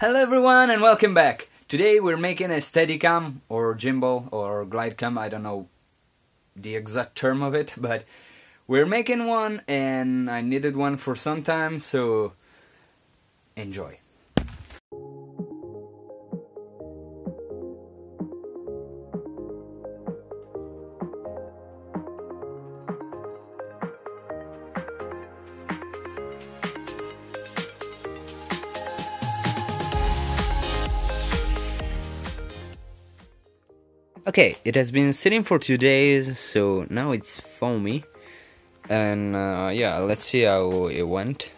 Hello everyone and welcome back. Today we're making a Steadicam or gimbal or glidecam, I don't know the exact term of it, but we're making one and I needed one for some time, so enjoy. Okay, it has been sitting for two days, so now it's foamy. And uh, yeah, let's see how it went.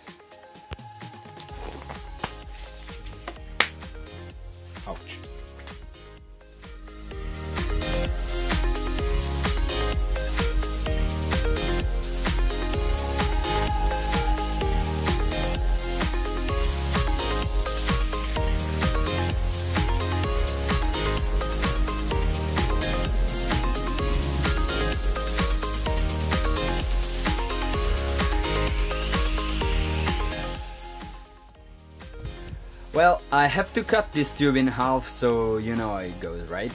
Well, I have to cut this tube in half so you know how it goes, right?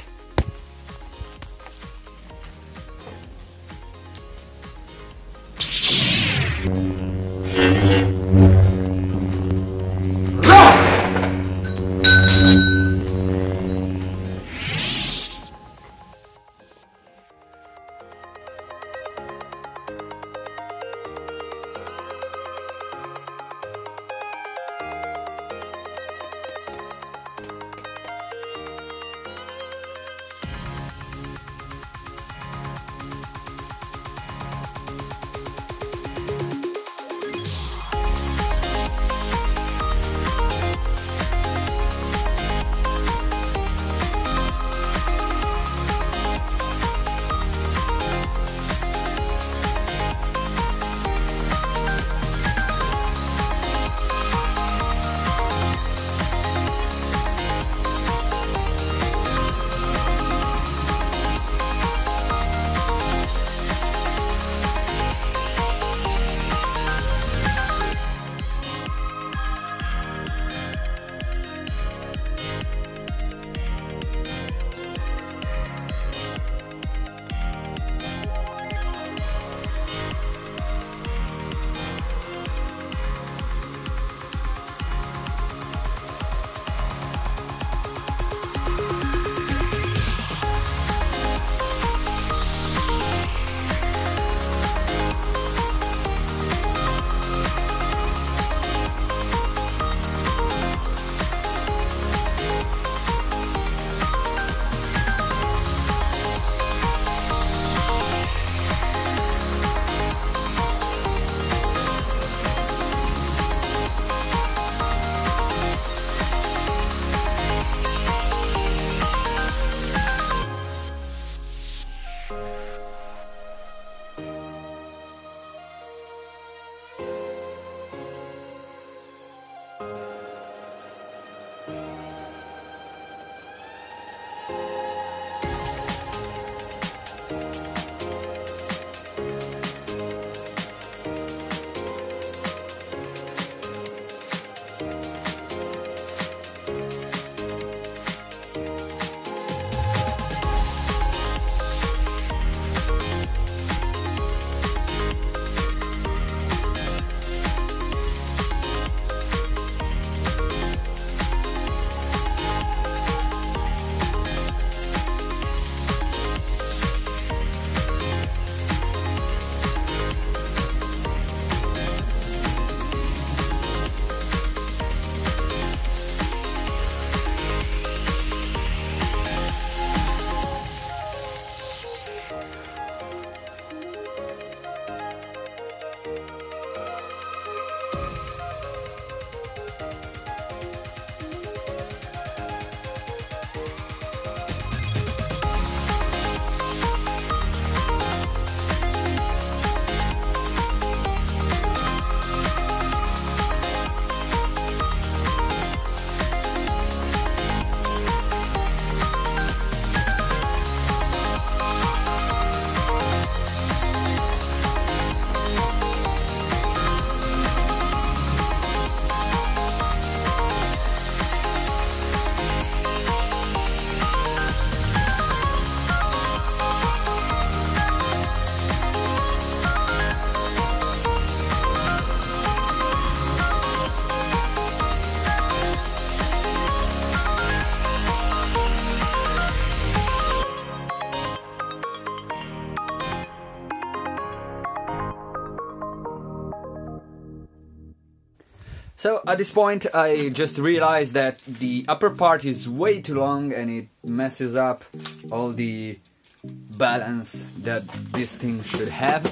So at this point I just realized that the upper part is way too long and it messes up all the balance that this thing should have.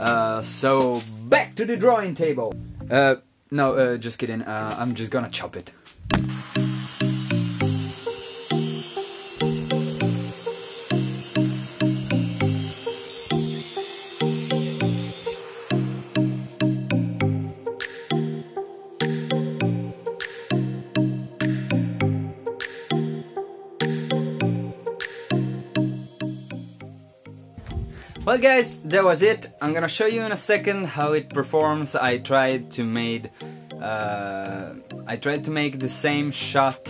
Uh, so back to the drawing table. Uh, no, uh, just kidding. Uh, I'm just gonna chop it. Well guys, that was it. I'm gonna show you in a second how it performs. I tried to made uh, I tried to make the same shot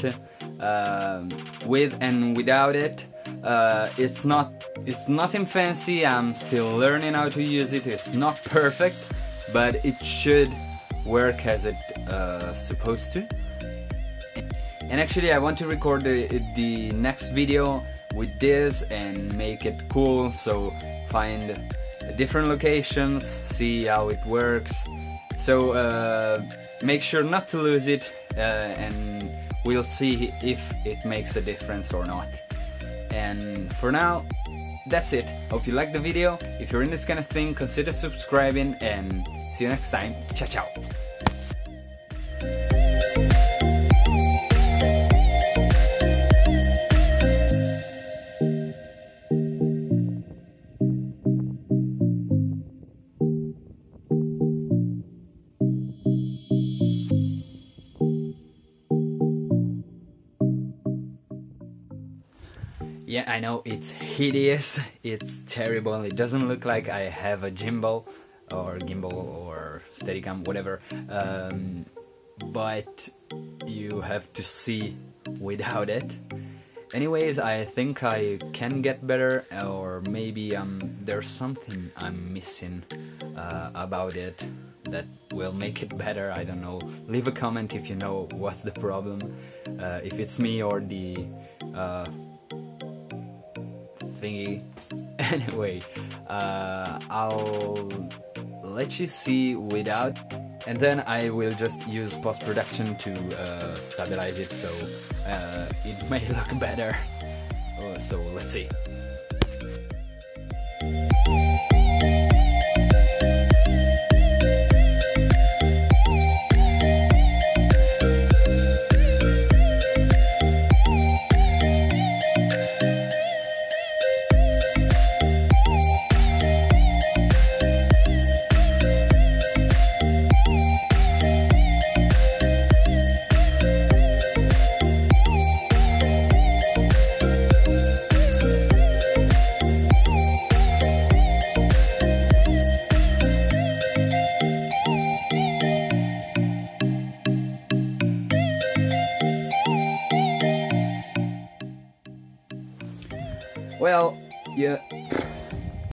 uh, with and without it. Uh, it's not it's nothing fancy. I'm still learning how to use it. It's not perfect, but it should work as it uh, supposed to. And actually, I want to record the the next video with this and make it cool. So find different locations, see how it works. So uh, make sure not to lose it uh, and we'll see if it makes a difference or not. And for now, that's it. Hope you liked the video. If you're in this kind of thing, consider subscribing and see you next time. Ciao ciao! Yeah, I know it's hideous, it's terrible, it doesn't look like I have a gimbal or gimbal or steadicam, whatever. Um, but you have to see without it. Anyways, I think I can get better, or maybe um, there's something I'm missing uh, about it that will make it better. I don't know. Leave a comment if you know what's the problem, uh, if it's me or the uh, thingy. Anyway, uh, I'll let you see without, and then I will just use post production to uh, stabilize it so uh, it may look better. Uh, so let's see. You